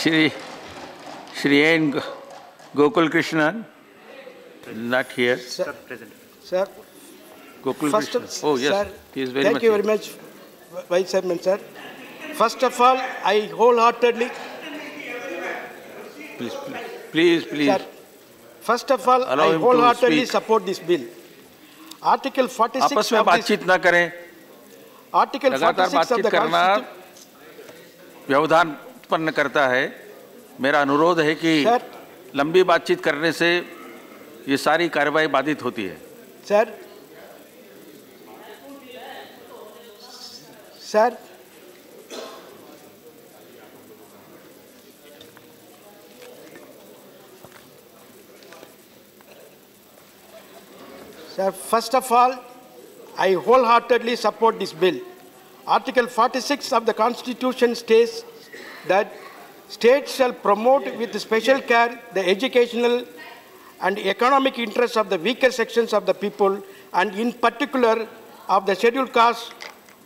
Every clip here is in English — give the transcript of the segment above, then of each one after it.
Shri Shri N Gokul Krishnan not here sir Gokul thank you very much vice chairman sir first of all I wholeheartedly please please sir first of all I wholeheartedly support this bill article 46 आपस में बातचीत ना करें article 46 of the constitution व्यवधान उत्पन्न करता है मेरा अनुरोध है कि सर, लंबी बातचीत करने से ये सारी कार्रवाई बाधित होती है। Sir. Sir. Sir first of all I wholeheartedly support this bill Article 46 of the Constitution states that states shall promote with special care the educational and economic interests of the weaker sections of the people, and in particular of the scheduled castes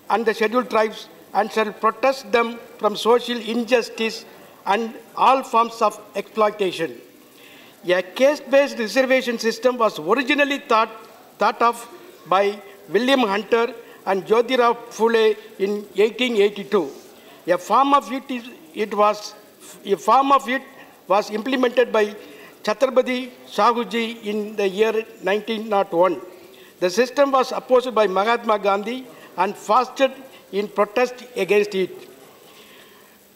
and the scheduled tribes, and shall protect them from social injustice and all forms of exploitation. A caste-based reservation system was originally thought, thought of by William Hunter and Jyotirao Phule in 1882. A form of it, is, it was a form of it was implemented by Chhatrapati Shahuji in the year 1901. The system was opposed by Mahatma Gandhi and fasted in protest against it.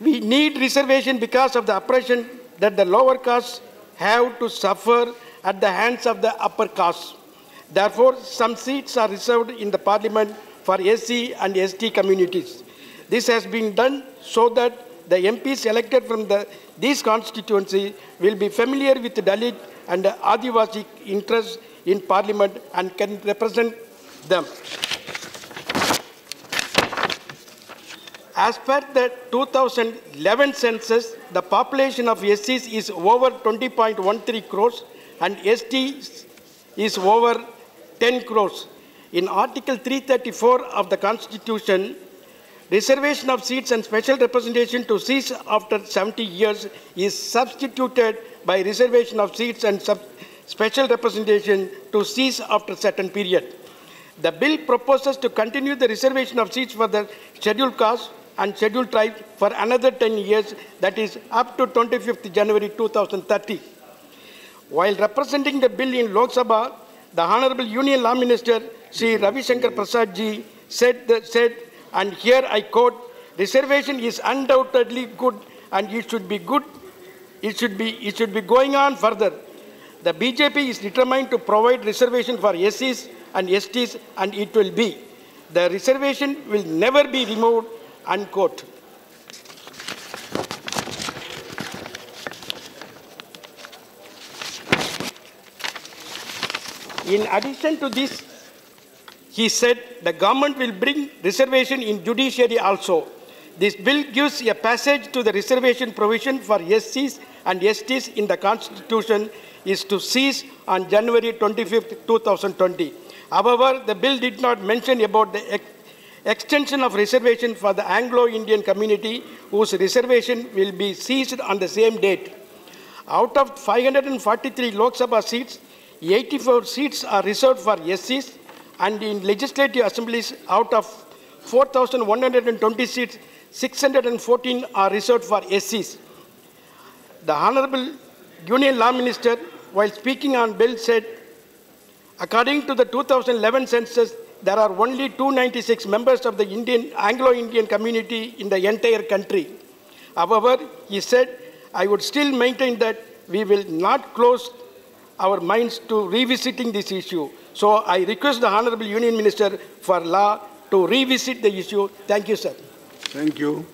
We need reservation because of the oppression that the lower castes have to suffer at the hands of the upper castes. Therefore, some seats are reserved in the parliament for SC and ST communities. This has been done so that the MPs elected from the, these constituencies will be familiar with Dalit and Adivasi interests in parliament and can represent them. As per the 2011 census, the population of SCs is over 20.13 crores and STs is over 10 crores. In Article 334 of the Constitution, reservation of seats and special representation to cease after 70 years is substituted by reservation of seats and special representation to cease after certain period. The bill proposes to continue the reservation of seats for the scheduled castes and scheduled tribes for another 10 years, that is up to 25th January 2030. While representing the bill in Lok Sabha, the Honorable Union Law Minister Sri Ravi Shankar Prasad ji said, said, and here I quote, reservation is undoubtedly good and it should be good, it should be, it should be going on further. The BJP is determined to provide reservation for SCs and STs and it will be. The reservation will never be removed, unquote. In addition to this, he said the government will bring reservation in judiciary also. This bill gives a passage to the reservation provision for SCs and STs in the Constitution is to cease on January 25, 2020. However, the bill did not mention about the ex- extension of reservation for the Anglo-Indian community whose reservation will be ceased on the same date. Out of 543 Lok Sabha seats, 84 seats are reserved for SCs, and in legislative assemblies, out of 4,120 seats, 614 are reserved for SCs. The Honorable Union Law Minister, while speaking on bill, said, according to the 2011 census, there are only 296 members of the Indian Anglo-Indian community in the entire country. However, he said, I would still maintain that we will not close our minds to revisiting this issue. So I request the Honorable Union Minister for Law to revisit the issue. Thank you, sir. Thank you.